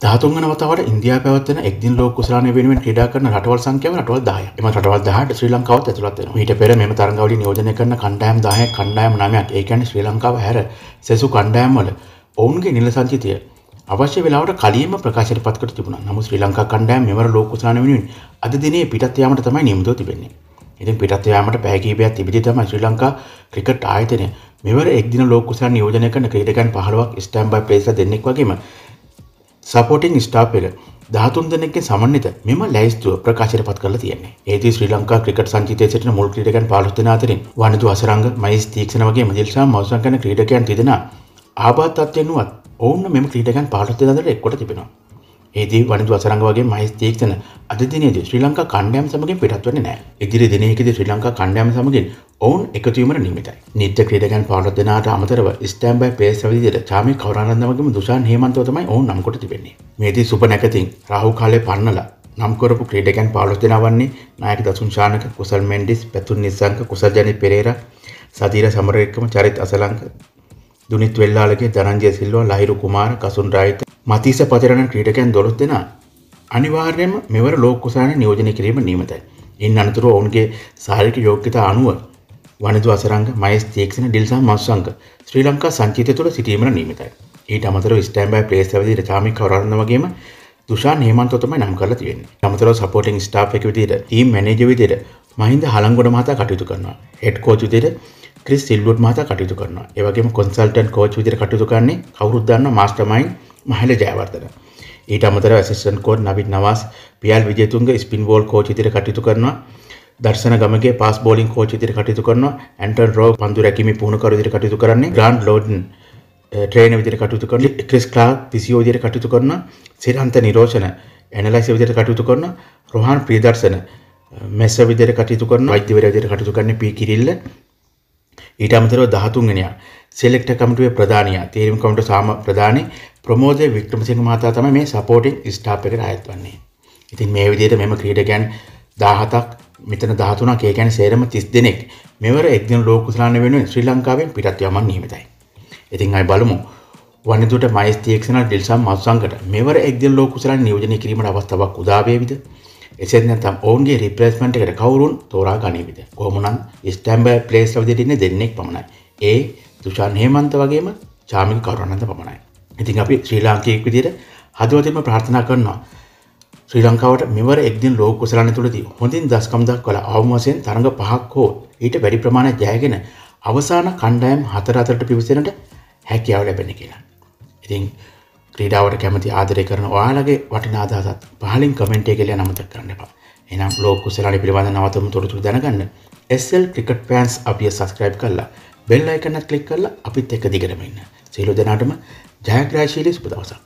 ධාතුන්ගන වතාවට ඉන්දියා පැවත්වන එක්දින ලෝක කුසලානය වෙනුවෙන් ක්‍රීඩා කරන රටවල් සංඛ්‍යාව රටවල් 10ක්. එම රටවල් 10ට ශ්‍රී ලංකාවත් ඇතුළත් වෙනවා. ඊට පෙර මෙම තරඟවලින් නියෝජනය කරන කණ්ඩායම් 10ක් කණ්ඩායම් 9ක්. ඒ කියන්නේ ශ්‍රී ලංකාව හැර සෙසු කණ්ඩායම් වල ඔවුන්ගේ නිල සංචිතය අවශ්‍ය වෙලාවට කලින්ම ප්‍රකාශයට පත් කර තිබුණා. නමුත් ශ්‍රී ලංකා කණ්ඩායම් මෙවර ලෝක කුසලානය වෙනුවෙන් අද දිනේ පිටත් යාමට තමයි නියමිතව තිබෙන්නේ. ඉතින් පිටත් යාමට පැය කිහිපයක් තිබිදී තමයි ශ්‍රී ලංකා ක්‍රිකට් ආයතනය මෙවර එක්දින ලෝක කුසලාන නියෝජනය කරන ක්‍රීඩකයන් 15ක් ස්ටෑන්ඩ් බයි ප්ලේස්ලා දෙන්නෙක් වගේම සපෝටිං ස්ටාප් එක දහතුන් දෙනෙක්ගේ සමන්විත මෙම ලැයිස්තුව ප්‍රකාශයට පත් කරලා තියෙන්නේ. ඒදී ශ්‍රී ලංකා ක්‍රිකට් සංචිතයේ සිටින මුල් ක්‍රීඩකයන් 15 දෙනා අතරින් වනිදු අසරංග, මයිස් තීක්ෂණ වගේ මදිල්ෂා මවුසන් කරන ක්‍රීඩකයන් තිදෙනා ආබාධ තත්ත්වයෙන් වුවත් ඔවුන් මෙම ක්‍රීඩකයන් 15 දෙනා අතර එක්කොට තිබෙනවා. ඒදී වනිදු අසරංග වගේ මහිස් තීක්ෂණ අද දිනේදී ශ්‍රී ලංකා කණ්ඩායම් සමගින් පිටත් වෙන්නේ නැහැ. ඉදිරි දිනයකදී ශ්‍රී ලංකා කණ්ඩායම් සමගින් ඔවුන් එකතු වීමට නියමිතයි. නිත්‍ය ක්‍රීඩකයන් 15 දෙනාට අමතරව ස්ටෑන්ඩ් බයි ප්ලේස් විදිහට චාමි කවුරානන්ද වගේම දුෂාන් හේමන්තව තමයි ඔවුන් නම් කොට තිබෙන්නේ. මේදී සුබ නැකතින් රාහුල් කාලේ පන්නලා නම් කරපු ක්‍රීඩකයන් 15 දෙනා වන්නේ නායක දසුන් ශානක, කුසල් මෙන්ඩිස්, පැතුන් නිස්සංක, කුසල් ජනි පෙරේරා, සදීර සමරේක්කම, චරිත් අසලංක, දුනිත් වෙල්ලාලගේ, ධනංජය සිල්වා, ලහිරු කුමාර, කසුන් රායිත, මතීස පතිරණ ක්‍රීඩකයන් 12 දෙනා අනිවාර්යයෙන්ම මෙවර ලෝක කුසලාන නියෝජනය කිරීම නියමිතයි. ඉන් අනතුරුව ඔවුන්ගේ ශාරීරික යෝග්‍යතා අනුව වනිදු අසරංග මයිස් තීක්ෂණ ඩිල්සා මස්සංක ශ්‍රී ලංකා සංචිතය තුළ සිටීමට නියමිතයි. ඊට අමතරව ස්ටෑන්ඩ් බයි ප්ලේස් අවදී රචාමි කවරන්න වගේම දුෂාන් හේමන්තෝ තමයි නම් කරලා තියෙන්නේ. අමතරව සපෝටිං ස්ටාෆ් එක විදිහට ටීම් මැනේජර් විදිහට මහින්ද හලංගොඩ මහතා කටයුතු කරනවා. හෙඩ් කෝච් විදිහට ක්‍රිස් සිල්වුඩ් මහතා කටයුතු කරනවා. ඒ වගේම කන්සල්ටන්ට් කෝච් විදිහට කටයුතු කරන්නේ කවුරුත් දන්නා මාස්ටර්මයින්ඩ් මහල ජයවර්ධන. ඊට අමතරව assistant coach Naveed Nawaz Piyal Wijetunga spin bowl coach විදිහට කටයුතු කරනවා. දර්ශන ගමගේ පාස් බෝලිං කෝච් විදිහට කටයුතු කරනවා. ඇන්ටන් රෝ පන්දු රැකීමේ පුහුණුකරු විදිහට කටයුතු කරන්නේ. ග්‍රාන්ඩ් ලෝඩන් ට්‍රේනර් eh, විදිහට කටයුතු කරනවා. ක්‍රිස් ක්ලාක් පිසියෝ විදිහට කටයුතු කරනවා. සිරන්ත නිරෝෂණ ඇනලයිසර් විදිහට කටයුතු කරනවා. රොහාන් ප්‍රියදර්ශන eh, මෙස්ස විදිහට කටයුතු කරනවා. වෛද්‍යවරයා විදිහට කටයුතු කරන්නේ පී කිරිල්ල. ඊට අමතරව 13 වෙනියා සෙලෙක්ටර් කමිටුවේ ප්‍රධානියා තීරණ කමිටුව සාම ප්‍රධානී ප්‍රමෝදය වික්‍රමසිංහ මහතා තමයි මේ සපෝටිං ස්ටාෆ් එකට අයත් වන්නේ. ඉතින් මේ විදිහට මෙම ක්‍රීඩකයන් 17ක් මෙතන 13ක් ඒ කියන්නේ සේරම 30 දෙනෙක් මෙවර එක්දින ලෝක කුසලාන වෙනුවෙන් ශ්‍රී ලංකාවෙන් පිටත් යමන් නියමිතයි. ඉතින් අපි බලමු වනිදුට මයිස් තීක්ෂණ ඩිල්සම් මස්සංගට මෙවර එක්දින ලෝක කුසලාන නියෝජනය කිරීමට අවස්ථාවක් උදා වේවිද? එසේත් නැත්නම් ඔවුන්ගේ රිප්ලේස්මන්ට් එකට කවුරුන් තෝරා ගනීවිද? කොහොමනම් ස්ටෑන්ඩ් බයි ප්ලේස් අවදියට ඉන්නේ දෙන්නෙක් පමණයි. ඒ දුෂාන් හේමන්ත වගේම චාමික කරුණානන්ද පමණයි. ඉතින් අපි ශ්‍රී ලාංකිකයෙක් විදිහට හදවතින්ම ප්‍රාර්ථනා කරනවා ශ්‍රී ලංකාවට මෙවර එක්දින ලෝක කුසලාන තුළදී හොඳින් දස්කම් දක්වලා අවම වශයෙන් තරඟ පහක් හෝ ඊට වැඩි ප්‍රමාණයක් ජයගෙන අවසාන කණ්ඩායම් හතර අතරට පිවිසෙනට හැකියාව ලැබෙන කියලා. ඉතින් ක්‍රීඩාවට කැමති ආදරය කරන ඔයාලගේ වටිනා අදහසත් පහලින් කමෙන්ට් එකේ ලියන්න අමතක කරන්න එපා. එහෙනම් ලෝක කුසලානි පිළිබඳ නවතම තොරතුරු දැනගන්න SL ක්‍රිකට් ෆෑන්ස් අපිව සබස්ක්‍රයිබ් කරලා බෙල් අයිකන් එක ක්ලික් කරලා අපිත් එක්ක දිගටම ඉන්න. සියලු දෙනාටම ජයග්‍රහශීලී සුබ දවසක්.